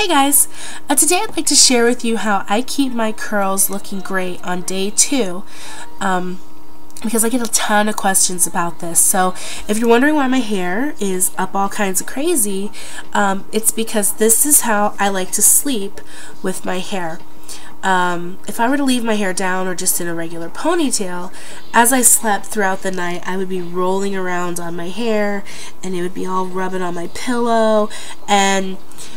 Hey guys, uh, today I'd like to share with you how I keep my curls looking great on day two um, because I get a ton of questions about this. So if you're wondering why my hair is up all kinds of crazy, um, it's because this is how I like to sleep with my hair. Um, if I were to leave my hair down or just in a regular ponytail, as I slept throughout the night, I would be rolling around on my hair and it would be all rubbing on my pillow. And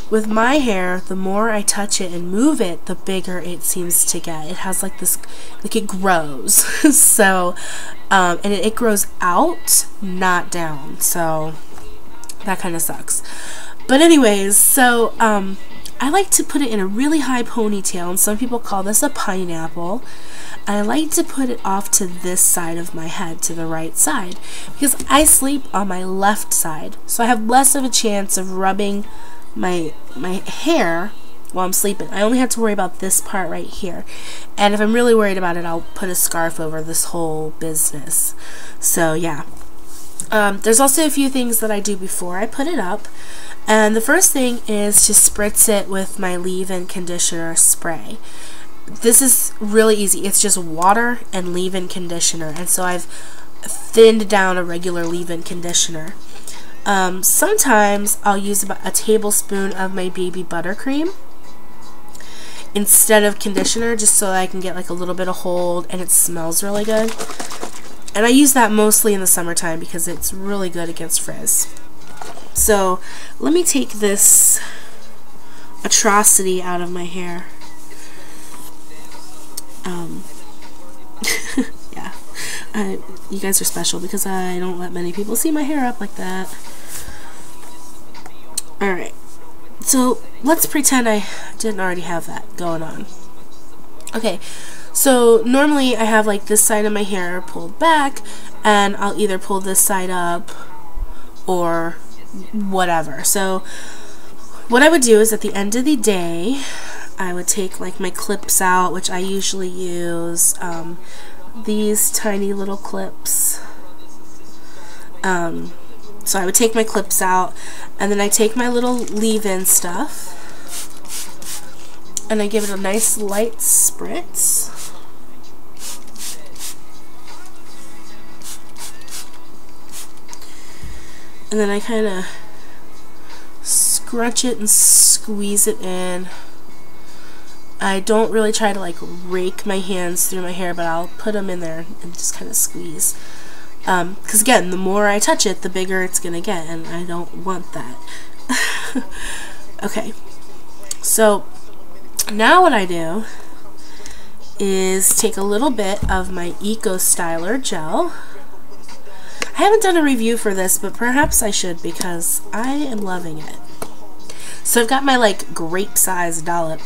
with my hair, the more I touch it and move it, the bigger it seems to get. It has like this, like it grows. so, um, and it, it grows out, not down. So that kind of sucks. But anyways, so, um, I like to put it in a really high ponytail, and some people call this a pineapple. I like to put it off to this side of my head, to the right side, because I sleep on my left side, so I have less of a chance of rubbing my my hair while I'm sleeping. I only have to worry about this part right here. And if I'm really worried about it, I'll put a scarf over this whole business. So yeah. Um, there's also a few things that I do before I put it up. And the first thing is to spritz it with my leave-in conditioner spray. This is really easy. It's just water and leave-in conditioner. And so I've thinned down a regular leave-in conditioner. Um, sometimes I'll use about a tablespoon of my baby buttercream instead of conditioner just so I can get like a little bit of hold and it smells really good. And I use that mostly in the summertime because it's really good against frizz. So let me take this atrocity out of my hair. Um, yeah, I, you guys are special because I don't let many people see my hair up like that. Alright, so let's pretend I didn't already have that going on. Okay, so normally I have like this side of my hair pulled back and I'll either pull this side up or whatever. So what I would do is at the end of the day, I would take like my clips out, which I usually use um, these tiny little clips. Um, so I would take my clips out, and then I take my little leave-in stuff, and I give it a nice light spritz. and then I kind of scrunch it and squeeze it in. I don't really try to like rake my hands through my hair, but I'll put them in there and just kind of squeeze. Because um, again, the more I touch it, the bigger it's going to get, and I don't want that. okay, so now what I do is take a little bit of my Eco Styler gel I haven't done a review for this, but perhaps I should because I am loving it. So I've got my like grape-sized dollop.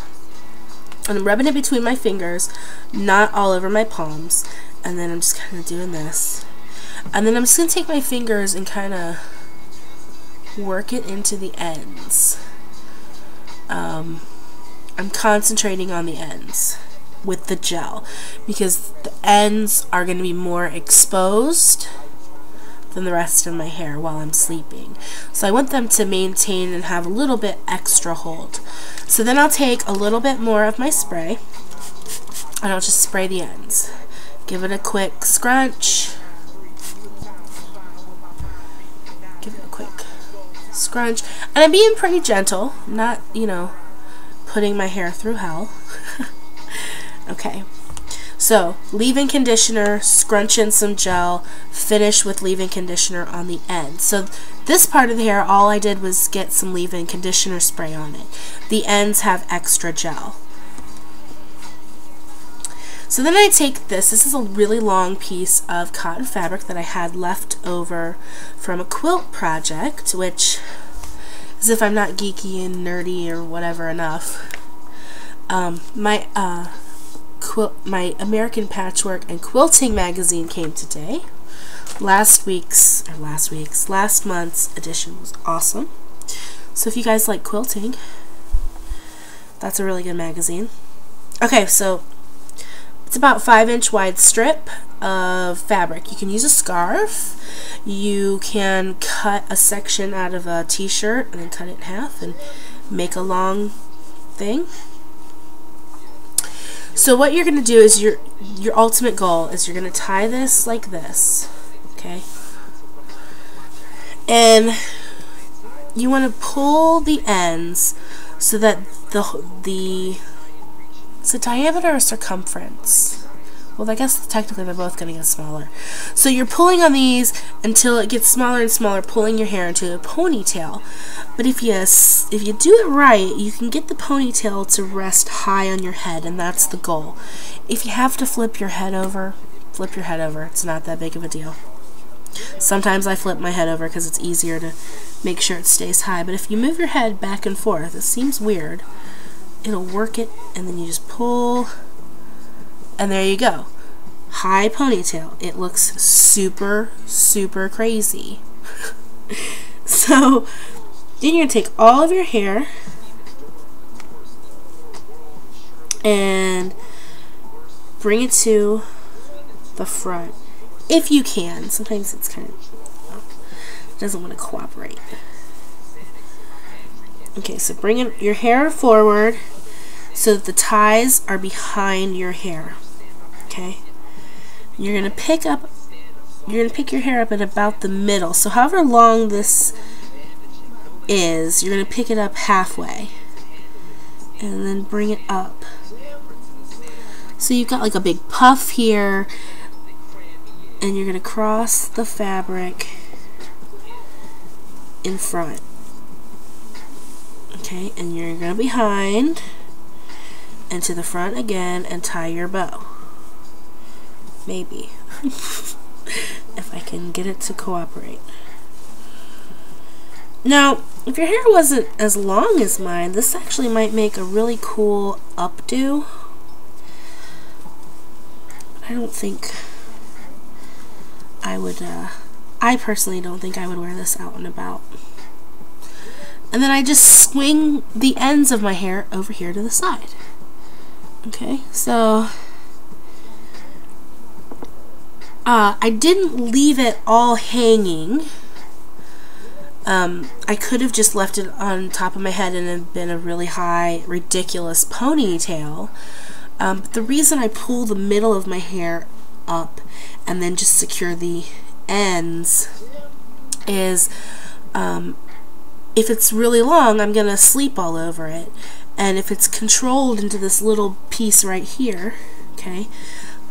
And I'm rubbing it between my fingers, not all over my palms. And then I'm just kind of doing this. And then I'm just going to take my fingers and kind of work it into the ends. Um, I'm concentrating on the ends with the gel because the ends are going to be more exposed than the rest of my hair while I'm sleeping. So I want them to maintain and have a little bit extra hold. So then I'll take a little bit more of my spray and I'll just spray the ends. Give it a quick scrunch. Give it a quick scrunch. And I'm being pretty gentle, not, you know, putting my hair through hell. okay. So, leave-in conditioner, scrunch in some gel, finish with leave-in conditioner on the end. So, this part of the hair, all I did was get some leave-in conditioner spray on it. The ends have extra gel. So then I take this, this is a really long piece of cotton fabric that I had left over from a quilt project, which, as if I'm not geeky and nerdy or whatever enough, um, my, uh, quilt, my American Patchwork and Quilting magazine came today. Last week's, or last week's, last month's edition was awesome. So if you guys like quilting, that's a really good magazine. Okay, so it's about 5 inch wide strip of fabric. You can use a scarf. You can cut a section out of a t-shirt and then cut it in half and make a long thing. So what you're going to do is your your ultimate goal is you're going to tie this like this, okay? And you want to pull the ends so that the the a diameter or circumference. Well, I guess technically they're both going to get smaller. So you're pulling on these until it gets smaller and smaller, pulling your hair into a ponytail. But if you if you do it right, you can get the ponytail to rest high on your head, and that's the goal. If you have to flip your head over, flip your head over. It's not that big of a deal. Sometimes I flip my head over because it's easier to make sure it stays high. But if you move your head back and forth, it seems weird. It'll work it, and then you just pull and there you go. High ponytail. It looks super, super crazy. so, then you're to take all of your hair and bring it to the front. If you can. Sometimes it's kind of, doesn't want to cooperate. Okay, so bring it, your hair forward so that the ties are behind your hair okay? You're going to pick up, you're going to pick your hair up at about the middle. So however long this is, you're going to pick it up halfway. And then bring it up. So you've got like a big puff here. And you're going to cross the fabric in front. Okay, and you're going to behind and to the front again and tie your bow. Maybe. if I can get it to cooperate. Now, if your hair wasn't as long as mine, this actually might make a really cool updo. I don't think I would, uh, I personally don't think I would wear this out and about. And then I just swing the ends of my hair over here to the side. Okay, so uh, I didn't leave it all hanging. Um, I could have just left it on top of my head and it been a really high, ridiculous ponytail. Um, but the reason I pull the middle of my hair up and then just secure the ends is um, if it's really long, I'm going to sleep all over it. And if it's controlled into this little piece right here, okay,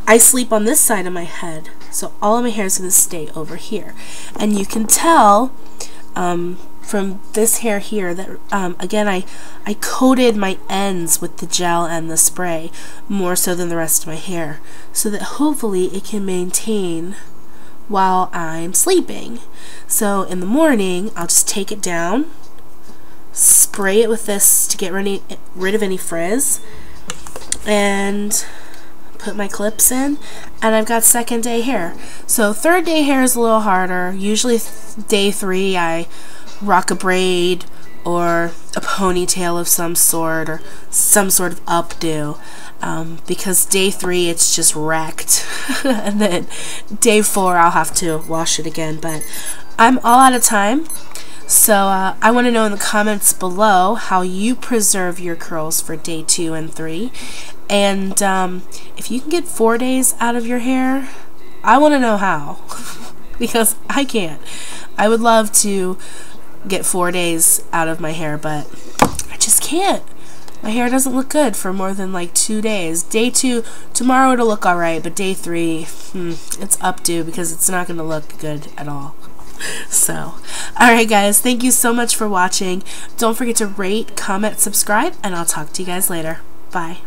I sleep on this side of my head. So all of my hair is going to stay over here. And you can tell um, from this hair here that, um, again, I, I coated my ends with the gel and the spray more so than the rest of my hair. So that hopefully it can maintain while I'm sleeping. So in the morning, I'll just take it down, spray it with this to get rid of any frizz, and put my clips in and I've got second day hair. So third day hair is a little harder. Usually day three I rock a braid or a ponytail of some sort or some sort of updo. Um, because day three it's just wrecked and then day four I'll have to wash it again but I'm all out of time so uh, I want to know in the comments below how you preserve your curls for day two and three. And um, if you can get four days out of your hair, I want to know how. because I can't. I would love to get four days out of my hair, but I just can't. My hair doesn't look good for more than like two days. Day two, tomorrow it'll look alright, but day three, hmm, it's updo because it's not going to look good at all. so, alright guys, thank you so much for watching. Don't forget to rate, comment, subscribe, and I'll talk to you guys later. Bye.